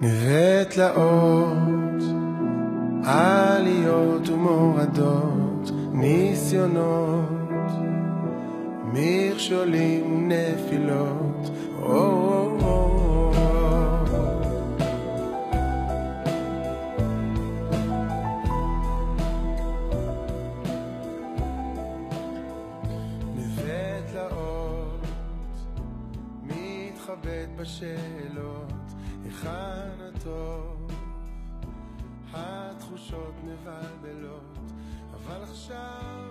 נווה תלאות, עליות ומורדות, ניסיונות, מכשולים ונפילות. או, או, תלאות, מתחבט בשאלות, היכן הטוב? התחושות מבלבלות, אבל עכשיו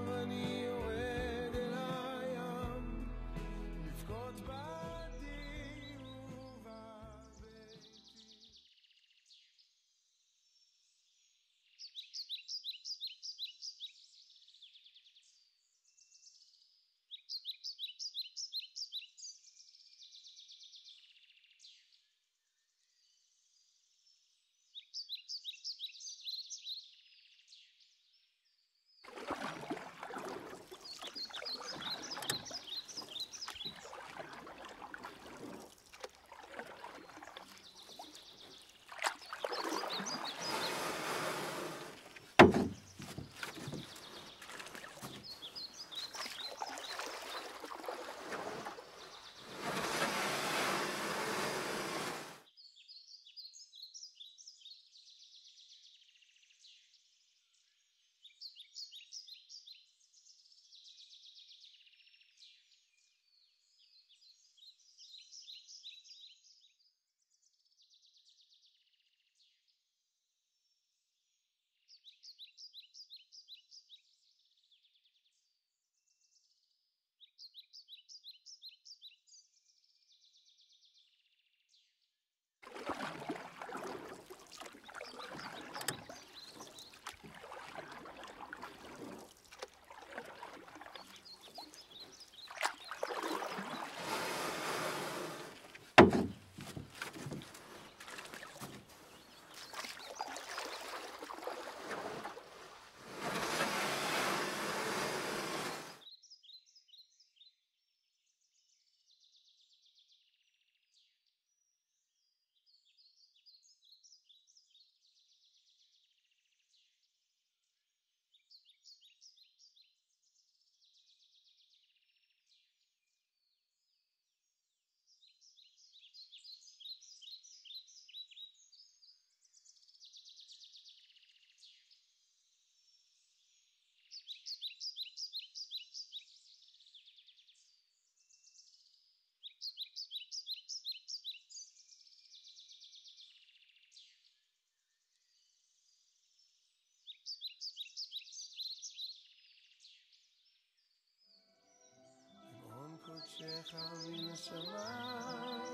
קודשך מן השמיים,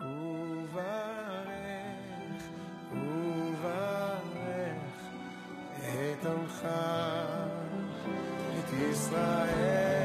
וברך, וברך את עמך, את ישראל.